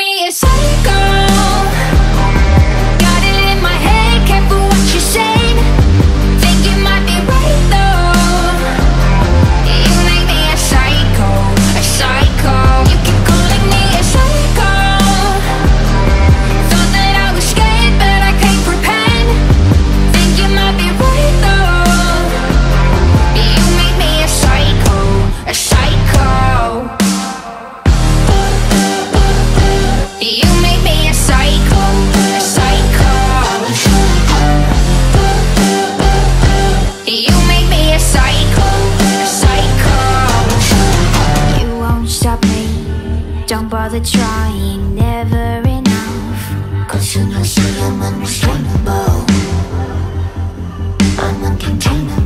me if something a a You won't stop me, don't bother trying, never enough. Cause you know see I'm unrestrainable I'm uncontainable.